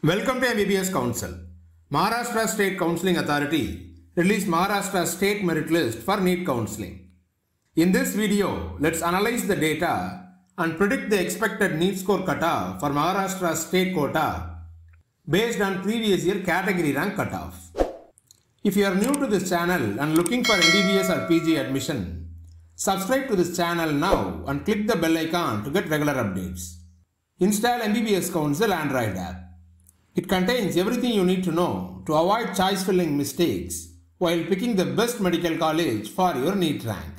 Welcome to MBBS Council. Maharashtra State Counseling Authority released Maharashtra State Merit List for NEET counseling. In this video, let's analyze the data and predict the expected NEET score cutoff for Maharashtra State quota based on previous year category rank cutoff. If you are new to this channel and looking for MBBS or PG admission, subscribe to this channel now and click the bell icon to get regular updates. Install MBBS Council Android app. It contains everything you need to know to avoid choice filling mistakes while picking the best medical college for your NEET rank.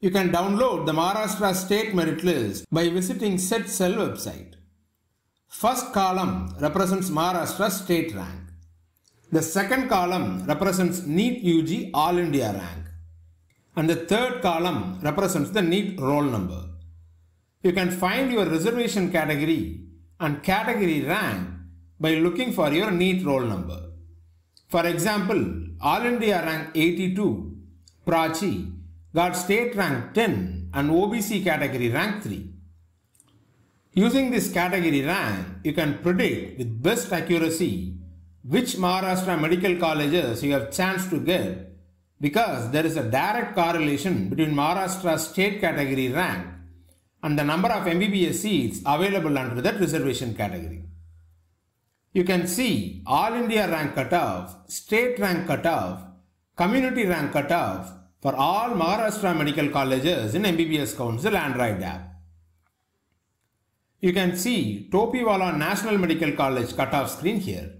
You can download the Maharashtra State Merit List by visiting CET Cell website. First column represents Maharashtra State rank. The second column represents NEET UG All India rank. And the third column represents the NEET roll number. You can find your reservation category and category rank by looking for your NEET roll number. For example, All India rank 82, Prachi, got state rank 10 and OBC category rank 3. Using this category rank, you can predict with best accuracy which Maharashtra medical colleges you have chance to get because there is a direct correlation between Maharashtra state category rank and the number of MBBS seats available under that reservation category. You can see All India rank cutoff, state rank cutoff, community rank cutoff for all Maharashtra medical colleges in MBBS Council Android app. You can see Topiwala National Medical College cutoff screen here.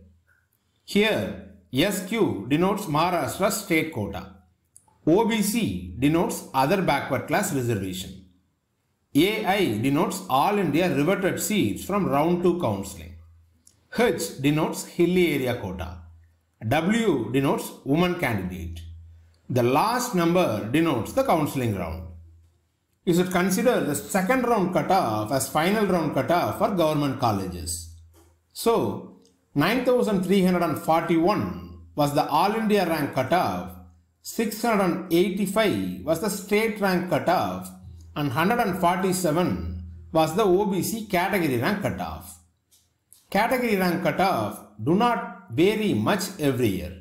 Here, SQ denotes Maharashtra state quota. OBC denotes other backward class reservation. AI denotes all India reverted seats from round 2 counseling. H denotes hilly area quota. W denotes woman candidate. The last number denotes the counseling round. You should consider the second round cutoff as final round cutoff for government colleges. So, 9341 was the All India rank cutoff, 685 was the state rank cutoff, and 147 was the OBC category rank cutoff. Category rank cutoff do not vary much every year.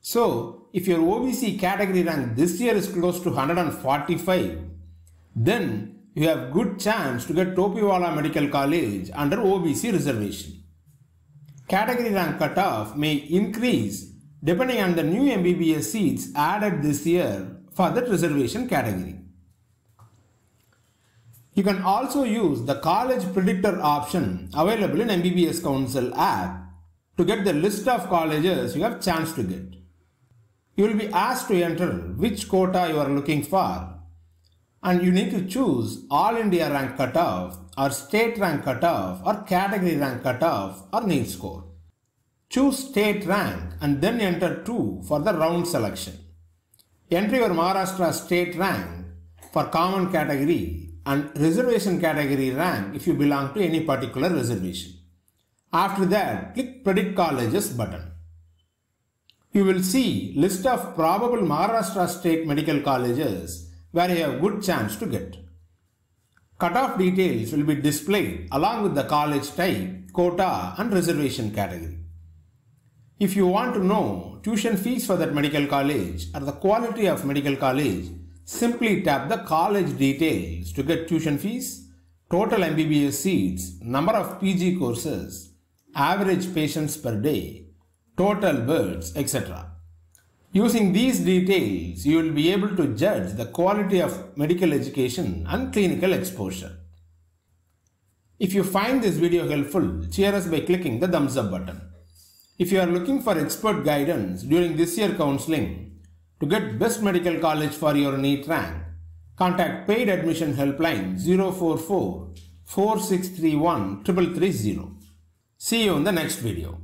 So, if your OBC category rank this year is close to 145, then you have good chance to get Topiwala Medical College under OBC reservation. Category rank cutoff may increase depending on the new MBBS seats added this year for that reservation category. You can also use the college predictor option available in MBBS Council app to get the list of colleges you have chance to get. You will be asked to enter which quota you are looking for and you need to choose All India rank cutoff or state rank cutoff or category rank cutoff or NEET score. Choose state rank and then enter 2 for the round selection. Enter your Maharashtra state rank for common category and reservation category rank if you belong to any particular reservation. After that, click Predict Colleges button. You will see list of probable Maharashtra state medical colleges where you have good chance to get. Cutoff details will be displayed along with the college type, quota and reservation category. If you want to know tuition fees for that medical college or the quality of medical college, simply tap the college details to get tuition fees, total MBBS seats, number of PG courses, average patients per day, total births, etc. Using these details, you will be able to judge the quality of medical education and clinical exposure. If you find this video helpful, cheer us by clicking the thumbs up button. If you are looking for expert guidance during this year counseling to get best medical college for your NEET rank, contact paid admission helpline 044 4631 330. See you in the next video.